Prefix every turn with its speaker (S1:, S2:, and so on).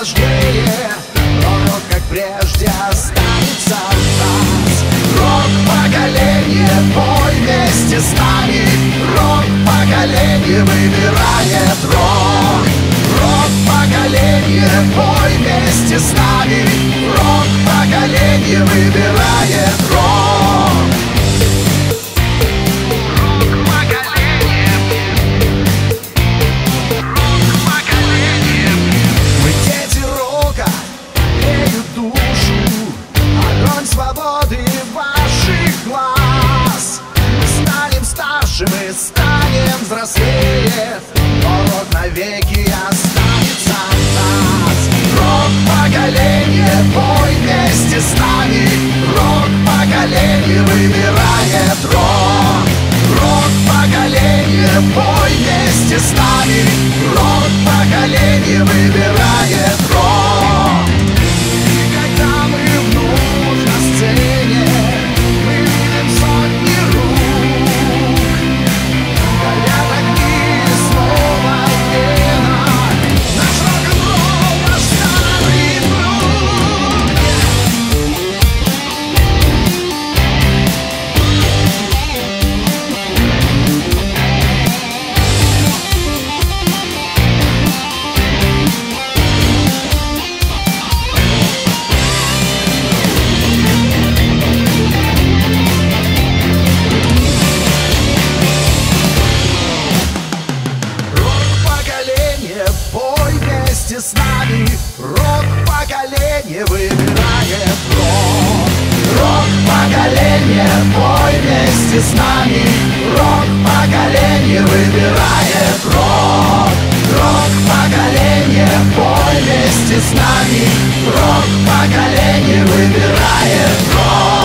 S1: сложнее Но рок, как прежде, останется в нас Рок-поколение, бой вместе с нами. Рок-поколение выбирает рок. Рок-поколение, бой вместе с нами. Рок-поколение выбирает Пой вместе с нами Рок-поколение выбирает нами Рок-поколение выбирает рок. Рок-поколение, пой вместе с нами. Рок-поколение выбирает рок. Рок-поколение, пой вместе с нами. Рок-поколение выбирает рок